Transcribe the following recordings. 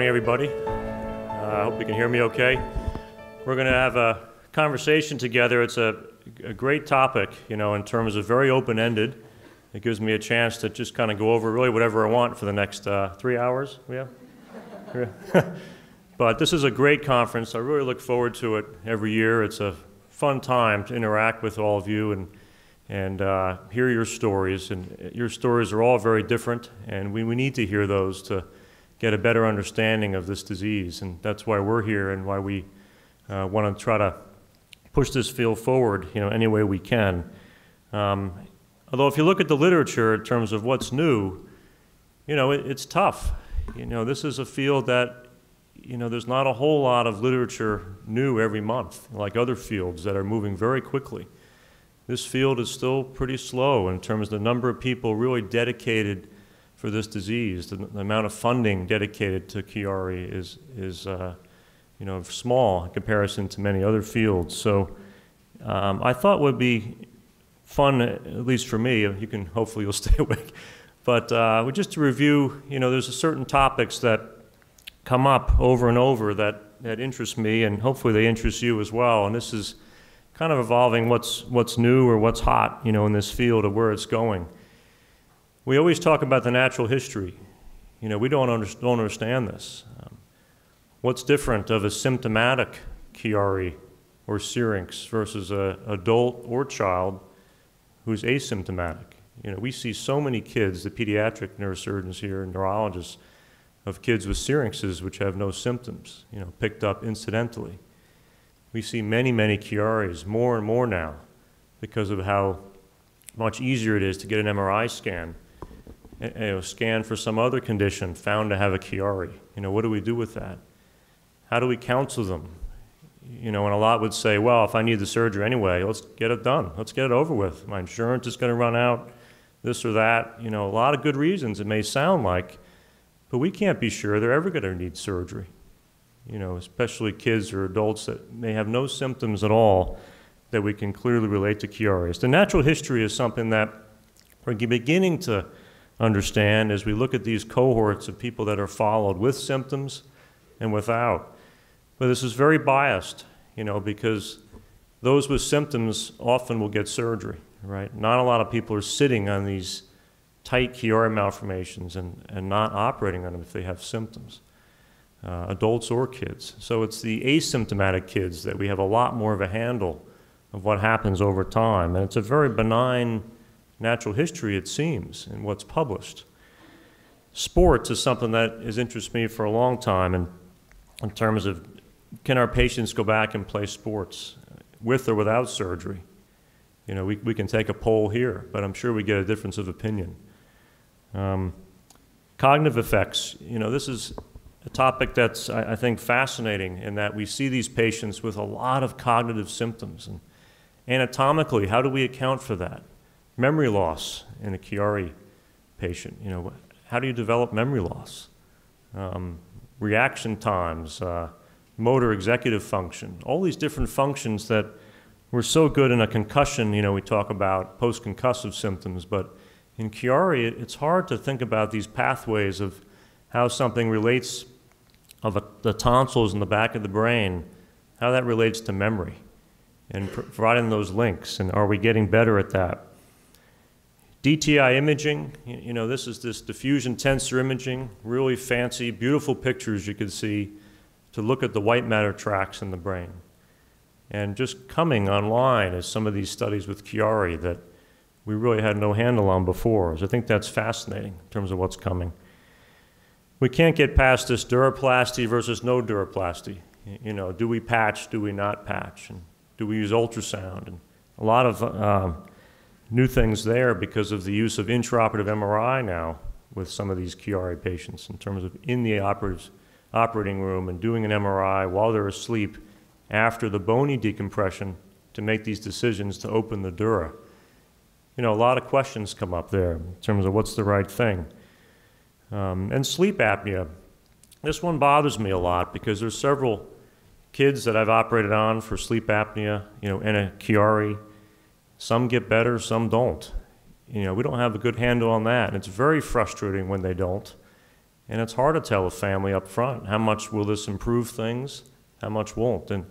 morning, everybody. I uh, hope you can hear me okay. We're going to have a conversation together. It's a, a great topic, you know, in terms of very open ended. It gives me a chance to just kind of go over really whatever I want for the next uh, three hours. Yeah? but this is a great conference. I really look forward to it every year. It's a fun time to interact with all of you and, and uh, hear your stories. And your stories are all very different, and we, we need to hear those to get a better understanding of this disease. And that's why we're here and why we uh, want to try to push this field forward, you know, any way we can. Um, although if you look at the literature in terms of what's new, you know, it, it's tough. You know, this is a field that, you know, there's not a whole lot of literature new every month, like other fields that are moving very quickly. This field is still pretty slow in terms of the number of people really dedicated for this disease. The, the amount of funding dedicated to Chiari is, is uh, you know, small in comparison to many other fields. So um, I thought would be fun, at least for me, you can, hopefully you'll stay awake, but uh, just to review, you know, there's a certain topics that come up over and over that, that interest me, and hopefully they interest you as well. And this is kind of evolving what's, what's new or what's hot, you know, in this field of where it's going. We always talk about the natural history. You know, we don't, under, don't understand this. Um, what's different of a symptomatic Chiari or syrinx versus an adult or child who's asymptomatic? You know, we see so many kids, the pediatric neurosurgeons here and neurologists, of kids with syrinxes which have no symptoms, you know, picked up incidentally. We see many, many Chiaris, more and more now, because of how much easier it is to get an MRI scan you know, scan for some other condition found to have a Chiari. You know, what do we do with that? How do we counsel them? You know, and a lot would say, well, if I need the surgery anyway, let's get it done. Let's get it over with. My insurance is going to run out, this or that. You know, a lot of good reasons it may sound like, but we can't be sure they're ever going to need surgery. You know, especially kids or adults that may have no symptoms at all that we can clearly relate to Chiari's. The natural history is something that we're beginning to understand as we look at these cohorts of people that are followed with symptoms and without. But this is very biased, you know, because those with symptoms often will get surgery, right? Not a lot of people are sitting on these tight Chiari malformations and, and not operating on them if they have symptoms, uh, adults or kids. So it's the asymptomatic kids that we have a lot more of a handle of what happens over time. And it's a very benign natural history, it seems, in what's published. Sports is something that has interested me for a long time in, in terms of can our patients go back and play sports with or without surgery? You know, we, we can take a poll here, but I'm sure we get a difference of opinion. Um, cognitive effects, you know, this is a topic that's, I, I, think, fascinating in that we see these patients with a lot of cognitive symptoms. And anatomically, how do we account for that? Memory loss in a Chiari patient. You know, how do you develop memory loss? Um, reaction times, uh, motor executive function, all these different functions that we're so good in a concussion, you know, we talk about post-concussive symptoms, but in Chiari, it, it's hard to think about these pathways of how something relates of a, the tonsils in the back of the brain, how that relates to memory, and pr providing those links, and are we getting better at that? DTI imaging, you know, this is this diffusion tensor imaging, really fancy, beautiful pictures you can see to look at the white matter tracks in the brain. And just coming online is some of these studies with Chiari that we really had no handle on before. So I think that's fascinating in terms of what's coming. We can't get past this duroplasty versus no duroplasty. You know, do we patch, do we not patch? And do we use ultrasound? And a lot of um, new things there because of the use of intraoperative MRI now with some of these Chiari patients in terms of in the operating room and doing an MRI while they're asleep after the bony decompression to make these decisions to open the dura. You know, a lot of questions come up there in terms of what's the right thing. Um, and sleep apnea. This one bothers me a lot because there's several kids that I've operated on for sleep apnea, you know, in a Chiari some get better, some don't. You know, we don't have a good handle on that. And it's very frustrating when they don't. And it's hard to tell a family up front how much will this improve things, how much won't. And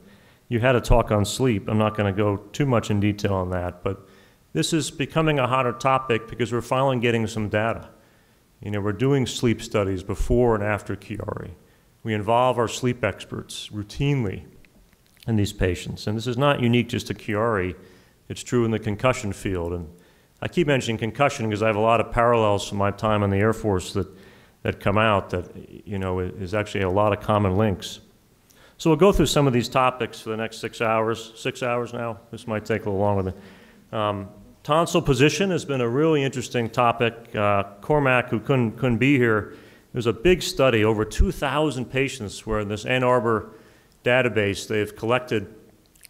you had a talk on sleep. I'm not going to go too much in detail on that, but this is becoming a hotter topic because we're finally getting some data. You know, we're doing sleep studies before and after Chiari. We involve our sleep experts routinely in these patients. And this is not unique just to Chiari, it's true in the concussion field. And I keep mentioning concussion because I have a lot of parallels from my time in the Air Force that, that come out that, you know, is actually a lot of common links. So we'll go through some of these topics for the next six hours. Six hours now? This might take a little longer than. Um, tonsil position has been a really interesting topic. Uh, Cormac, who couldn't, couldn't be here, there's a big study, over 2,000 patients, where in this Ann Arbor database they've collected,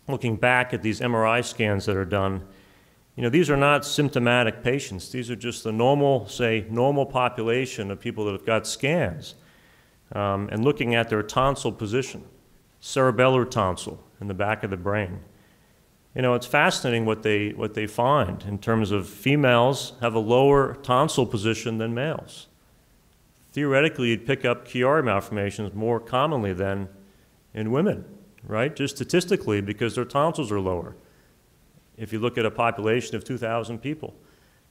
looking back at these MRI scans that are done. You know, these are not symptomatic patients. These are just the normal, say, normal population of people that have got scans. Um, and looking at their tonsil position cerebellar tonsil in the back of the brain. You know, it's fascinating what they, what they find in terms of females have a lower tonsil position than males. Theoretically, you'd pick up Chiari malformations more commonly than in women, right? Just statistically, because their tonsils are lower. If you look at a population of 2,000 people,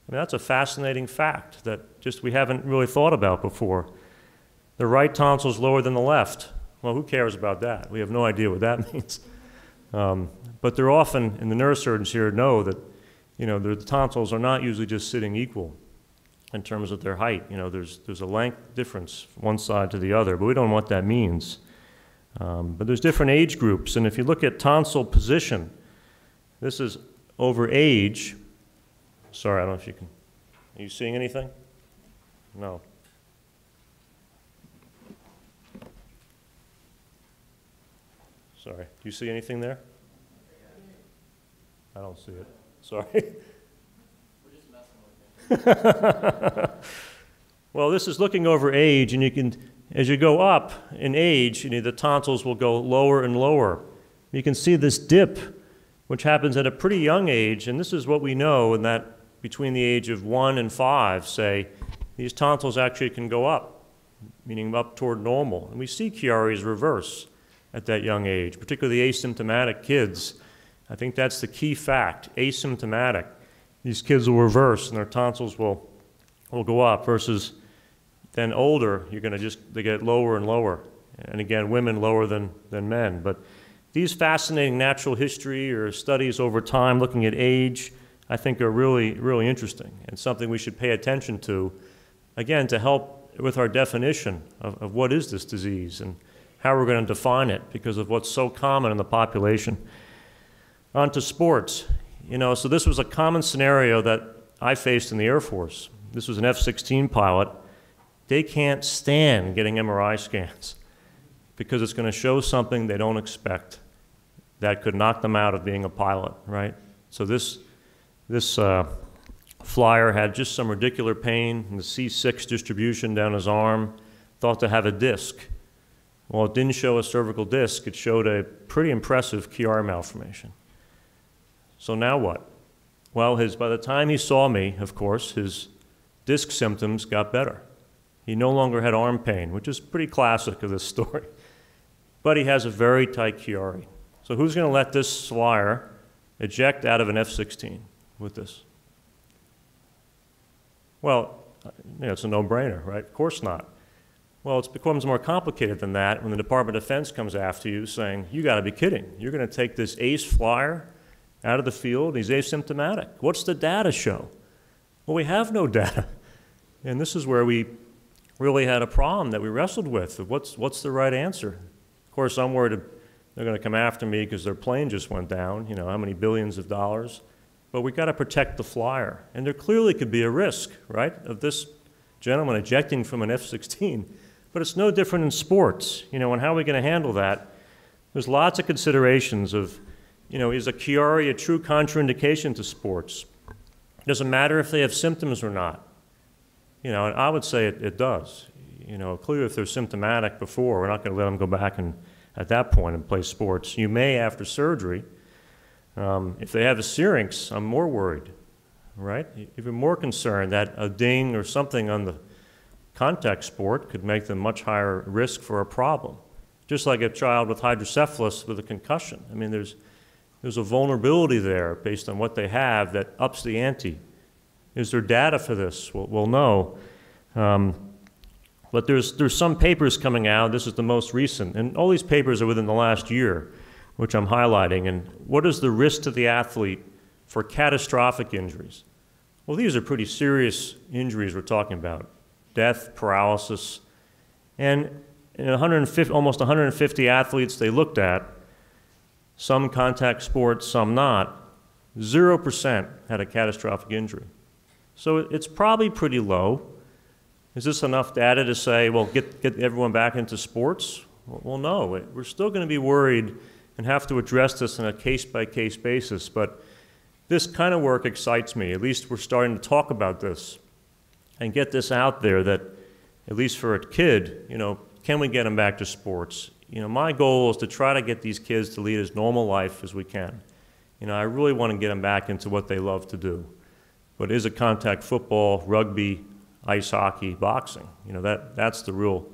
I mean, that's a fascinating fact that just we haven't really thought about before. The right tonsil is lower than the left. Well, who cares about that? We have no idea what that means. Um, but they're often, and the neurosurgeons here know that, you know, the tonsils are not usually just sitting equal in terms of their height. You know, there's, there's a length difference one side to the other, but we don't know what that means. Um, but there's different age groups, and if you look at tonsil position, this is over age. Sorry, I don't know if you can. Are you seeing anything? No. Sorry. Do you see anything there? I don't see it. Sorry. well, this is looking over age, and you can, as you go up in age, you know, the tonsils will go lower and lower. You can see this dip, which happens at a pretty young age, and this is what we know in that between the age of one and five, say, these tonsils actually can go up, meaning up toward normal. And we see Chiari's reverse at that young age, particularly asymptomatic kids. I think that's the key fact asymptomatic. These kids will reverse and their tonsils will, will go up versus then older, you're going to just, they get lower and lower. And again, women lower than, than men. But these fascinating natural history or studies over time looking at age, I think are really, really interesting and something we should pay attention to, again, to help with our definition of, of what is this disease and how we're going to define it because of what's so common in the population. On to sports. You know, so this was a common scenario that I faced in the Air Force. This was an F 16 pilot. They can't stand getting MRI scans because it's going to show something they don't expect that could knock them out of being a pilot, right? So this, this uh, flyer had just some radicular pain in the C6 distribution down his arm, thought to have a disc. Well, it didn't show a cervical disc, it showed a pretty impressive Chiari malformation. So now what? Well, his, by the time he saw me, of course, his disc symptoms got better. He no longer had arm pain, which is pretty classic of this story. But he has a very tight Chiari. So who's going to let this flyer eject out of an F 16 with this? Well, uh, you know, it's a no brainer, right? Of course not. Well, it becomes more complicated than that when the Department of Defense comes after you saying, You got to be kidding. You're going to take this ace flyer out of the field, he's asymptomatic. What's the data show? Well, we have no data. And this is where we really had a problem that we wrestled with what's, what's the right answer. Of course, I'm worried they're going to come after me because their plane just went down, you know, how many billions of dollars. But we've got to protect the flyer. And there clearly could be a risk, right, of this gentleman ejecting from an F 16 but it's no different in sports, you know, and how are we going to handle that? There's lots of considerations of, you know, is a Chiari a true contraindication to sports? It matter if they have symptoms or not? You know, and I would say it, it does. You know, clearly if they're symptomatic before, we're not going to let them go back and at that point and play sports. You may after surgery. Um, if they have a syrinx, I'm more worried, right? Even more concerned that a ding or something on the contact sport could make them much higher risk for a problem. Just like a child with hydrocephalus with a concussion. I mean, there's, there's a vulnerability there based on what they have that ups the ante. Is there data for this? We'll, we'll know. Um, but there's, there's some papers coming out. This is the most recent. And all these papers are within the last year, which I'm highlighting. And what is the risk to the athlete for catastrophic injuries? Well, these are pretty serious injuries we're talking about death, paralysis. And in 150, almost 150 athletes they looked at, some contact sports, some not, 0% had a catastrophic injury. So it's probably pretty low. Is this enough data to say, well, get, get everyone back into sports? Well, no. We're still going to be worried and have to address this on a case by case basis. But this kind of work excites me. At least we're starting to talk about this and get this out there that, at least for a kid, you know, can we get them back to sports? You know, my goal is to try to get these kids to lead as normal life as we can. You know, I really want to get them back into what they love to do. But is it contact football, rugby, ice hockey, boxing? You know, that, that's the real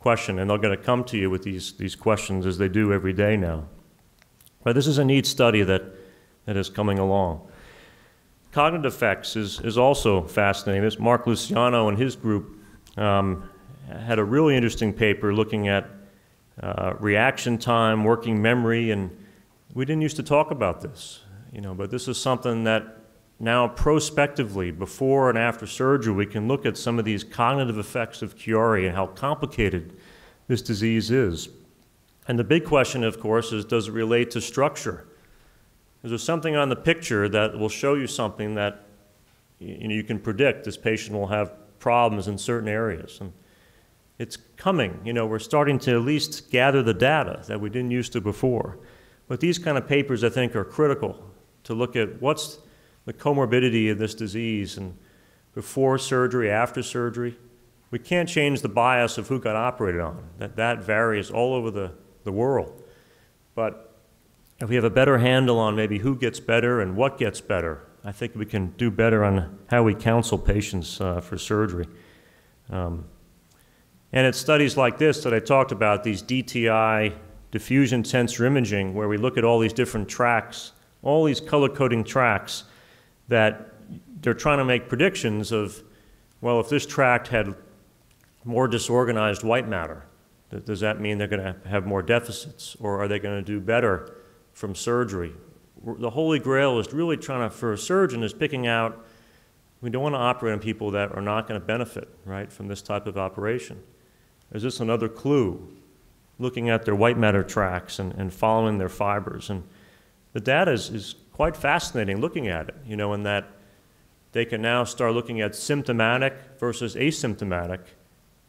question. And they're going to come to you with these, these questions as they do every day now. But this is a neat study that, that is coming along. Cognitive effects is, is also fascinating. This Mark Luciano and his group um, had a really interesting paper looking at uh, reaction time, working memory, and we didn't used to talk about this, you know, but this is something that now prospectively, before and after surgery, we can look at some of these cognitive effects of Chiari and how complicated this disease is. And the big question, of course, is does it relate to structure? Is there something on the picture that will show you something that you, know, you can predict this patient will have problems in certain areas? And it's coming. You know, we're starting to at least gather the data that we didn't used to before. But these kind of papers, I think, are critical to look at what's the comorbidity of this disease and before surgery, after surgery. We can't change the bias of who got operated on. That, that varies all over the, the world. But if we have a better handle on maybe who gets better and what gets better, I think we can do better on how we counsel patients uh, for surgery. Um, and it's studies like this that I talked about, these DTI, diffusion tensor imaging, where we look at all these different tracks, all these color coding tracks, that they're trying to make predictions of, well, if this tract had more disorganized white matter, does that mean they're going to have more deficits, or are they going to do better from surgery? The holy grail is really trying to, for a surgeon, is picking out. We don't want to operate on people that are not going to benefit, right, from this type of operation. Is this another clue? Looking at their white matter tracks and, and following their fibers. And the data is, is quite fascinating looking at it, you know, in that they can now start looking at symptomatic versus asymptomatic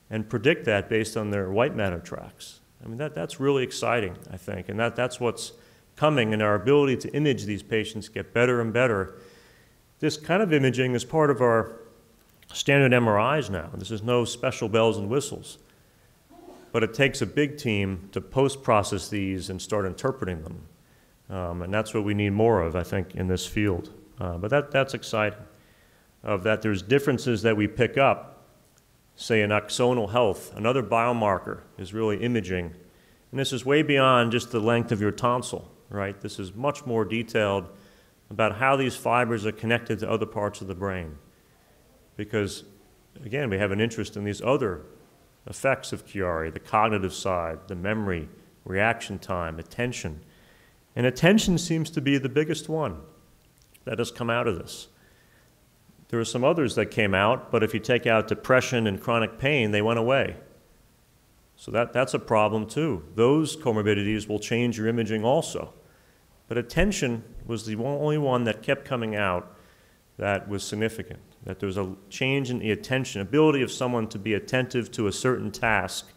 and predict that based on their white matter tracks. I mean, that, that's really exciting, I think, and that, that's what's coming, and our ability to image these patients get better and better. This kind of imaging is part of our standard MRIs now. This is no special bells and whistles. But it takes a big team to post process these and start interpreting them. Um, and that's what we need more of, I think, in this field. Uh, but that, that's exciting. Of that, there's differences that we pick up, say in axonal health. Another biomarker is really imaging. And this is way beyond just the length of your tonsil, right? This is much more detailed about how these fibers are connected to other parts of the brain. Because, again, we have an interest in these other effects of Chiari the cognitive side, the memory, reaction time, attention. And attention seems to be the biggest one that has come out of this. There are some others that came out, but if you take out depression and chronic pain, they went away. So that, that's a problem too. Those comorbidities will change your imaging also. But attention was the only one that kept coming out that was significant, that there was a change in the attention, ability of someone to be attentive to a certain task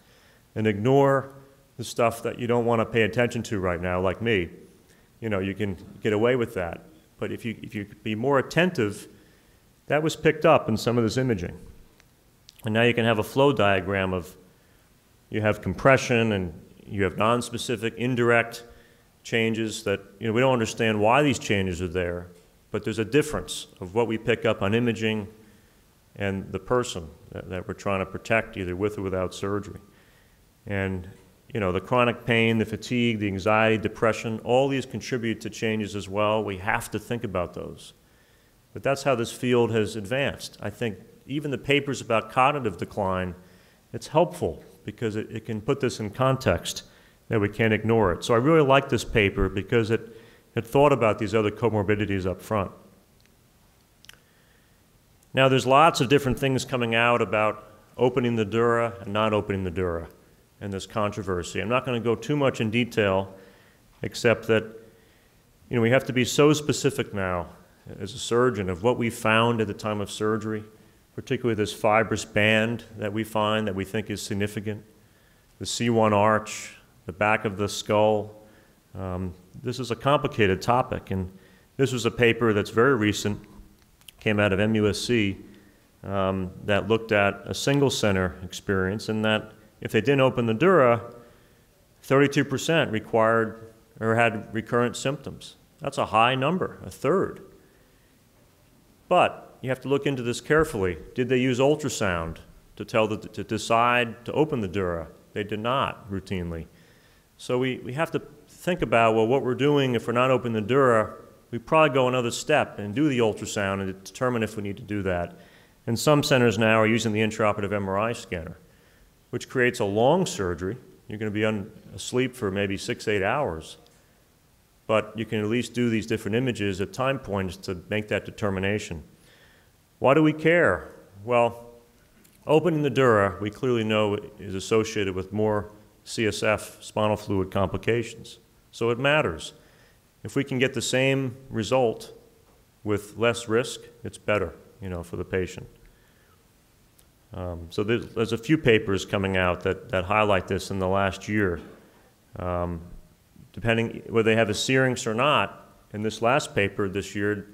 and ignore the stuff that you don't want to pay attention to right now, like me you know, you can get away with that. But if you, if you be more attentive, that was picked up in some of this imaging. And now you can have a flow diagram of you have compression and you have non-specific, indirect changes that, you know, we don't understand why these changes are there, but there's a difference of what we pick up on imaging and the person that, that we're trying to protect, either with or without surgery. And, you know, the chronic pain, the fatigue, the anxiety, depression, all these contribute to changes as well. We have to think about those. But that's how this field has advanced. I think even the papers about cognitive decline, it's helpful because it, it can put this in context that we can't ignore it. So I really like this paper because it, it thought about these other comorbidities up front. Now, there's lots of different things coming out about opening the dura and not opening the dura and this controversy. I'm not going to go too much in detail, except that you know, we have to be so specific now as a surgeon of what we found at the time of surgery, particularly this fibrous band that we find that we think is significant, the C1 arch, the back of the skull. Um, this is a complicated topic, and this was a paper that's very recent came out of MUSC um, that looked at a single center experience, and that if they didn't open the dura, 32% required or had recurrent symptoms. That's a high number, a third. But you have to look into this carefully. Did they use ultrasound to tell the, to decide to open the dura? They did not routinely. So we, we have to think about well, what we're doing if we're not opening the dura we probably go another step and do the ultrasound and determine if we need to do that. And some centers now are using the intraoperative MRI scanner, which creates a long surgery. You're going to be asleep for maybe six, eight hours. But you can at least do these different images at time points to make that determination. Why do we care? Well, opening the dura, we clearly know is associated with more CSF spinal fluid complications. So it matters. If we can get the same result with less risk, it's better, you know, for the patient. Um, so there's, there's, a few papers coming out that, that highlight this in the last year. Um, depending whether they have a syrinx or not, in this last paper this year,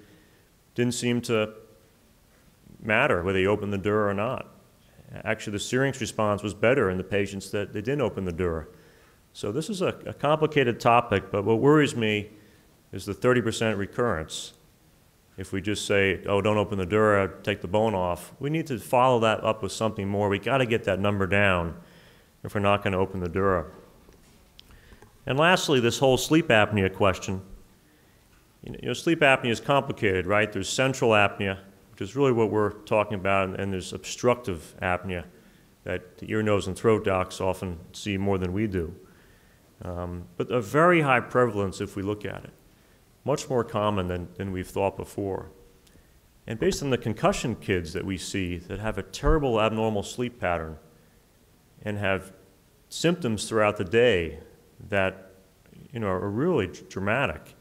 didn't seem to matter whether you opened the dura or not. Actually, the syrinx response was better in the patients that they didn't open the dura. So this is a, a complicated topic, but what worries me is the 30% recurrence. If we just say, oh, don't open the dura, take the bone off, we need to follow that up with something more. We got to get that number down if we're not going to open the dura. And lastly, this whole sleep apnea question. You know, sleep apnea is complicated, right? There's central apnea, which is really what we're talking about, and there's obstructive apnea that the ear, nose, and throat docs often see more than we do. Um, but a very high prevalence if we look at it much more common than, than we've thought before. And based on the concussion kids that we see that have a terrible abnormal sleep pattern and have symptoms throughout the day that you know, are really dramatic.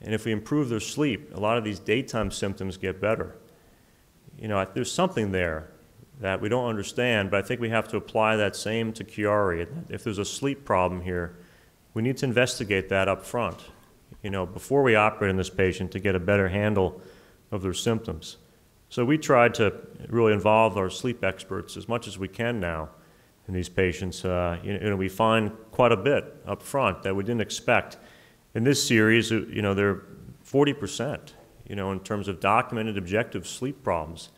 And if we improve their sleep, a lot of these daytime symptoms get better. You know, there's something there that we don't understand, but I think we have to apply that same to Chiari. If there's a sleep problem here, we need to investigate that up front you know, before we operate on this patient to get a better handle of their symptoms. So we tried to really involve our sleep experts as much as we can now in these patients. Uh, you know, we find quite a bit up front that we didn't expect. In this series, uh, you know, they're 40%, you know, in terms of documented objective sleep problems.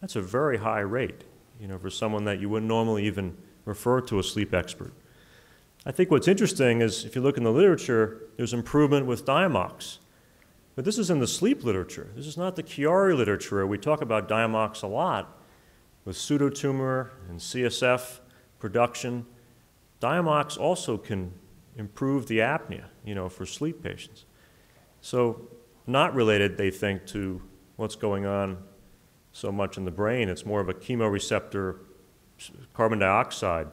That's a very high rate, you know, for someone that you wouldn't normally even refer to a sleep expert. I think what's interesting is if you look in the literature, there's improvement with Diamox. But this is in the sleep literature. This is not the Chiari literature. We talk about Diamox a lot with pseudotumor and CSF production. Diamox also can improve the apnea, you know, for sleep patients. So not related, they think, to what's going on so much in the brain. It's more of a chemoreceptor carbon dioxide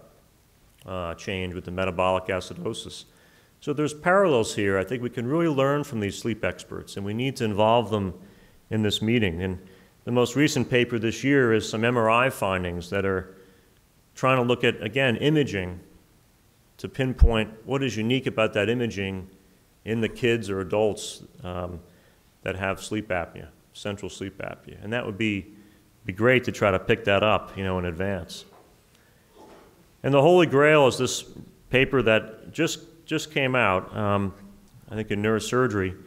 uh, change with the metabolic acidosis. So there's parallels here. I think we can really learn from these sleep experts, and we need to involve them in this meeting. And the most recent paper this year is some MRI findings that are trying to look at, again, imaging to pinpoint what is unique about that imaging in the kids or adults um, that have sleep apnea, central sleep apnea. And that would be, be great to try to pick that up, you know, in advance. And the Holy Grail is this paper that just, just came out, um, I think in neurosurgery,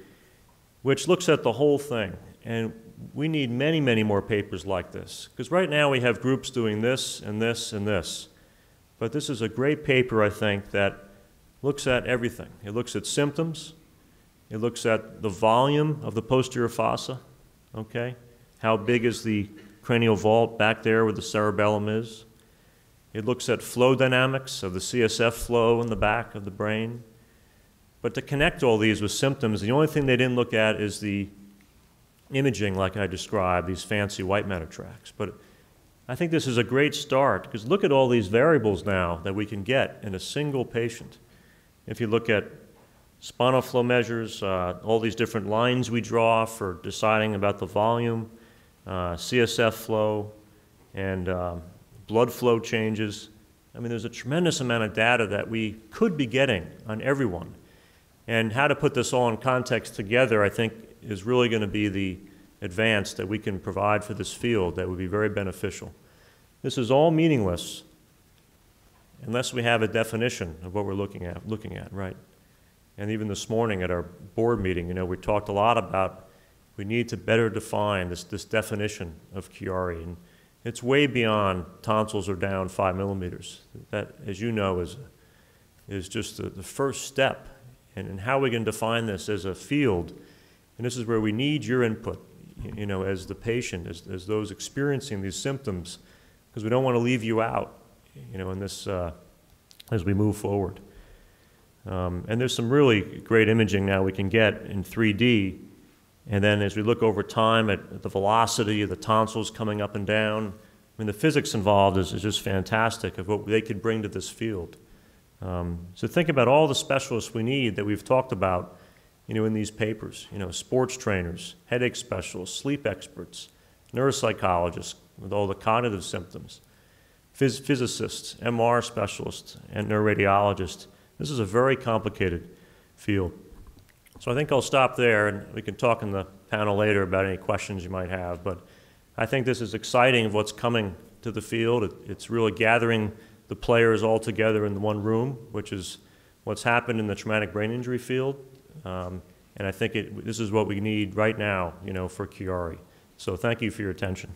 which looks at the whole thing. And we need many, many more papers like this. Because right now we have groups doing this and this and this. But this is a great paper, I think, that looks at everything. It looks at symptoms, it looks at the volume of the posterior fossa, okay? How big is the cranial vault back there where the cerebellum is? It looks at flow dynamics of the CSF flow in the back of the brain. But to connect all these with symptoms, the only thing they didn't look at is the imaging, like I described, these fancy white matter tracks. But I think this is a great start because look at all these variables now that we can get in a single patient. If you look at spinal flow measures, uh, all these different lines we draw for deciding about the volume, uh, CSF flow, and um, blood flow changes. I mean, there's a tremendous amount of data that we could be getting on everyone. And how to put this all in context together, I think, is really going to be the advance that we can provide for this field that would be very beneficial. This is all meaningless unless we have a definition of what we're looking at, looking at, right? And even this morning at our board meeting, you know, we talked a lot about we need to better define this, this definition of Chiari. And it's way beyond tonsils are down five millimeters. That, as you know, is, is just the, the first step. And, and how we can define this as a field, and this is where we need your input, you know, as the patient, as, as those experiencing these symptoms, because we don't want to leave you out, you know, in this, uh, as we move forward. Um, and there's some really great imaging now we can get in 3D. And then as we look over time at, the velocity of the tonsils coming up and down, I mean, the physics involved is, is just fantastic of what they could bring to this field. Um, so think about all the specialists we need that we've talked about, you know, in these papers. You know, sports trainers, headache specialists, sleep experts, neuropsychologists with all the cognitive symptoms, phys- physicists, MR specialists, and neuroradiologists. This is a very complicated field. So I think I'll stop there, and we can talk in the panel later about any questions you might have. But I think this is exciting of what's coming to the field. It, it's really gathering the players all together in one room, which is what's happened in the traumatic brain injury field. Um, and I think it, this is what we need right now, you know, for Chiari. So thank you for your attention.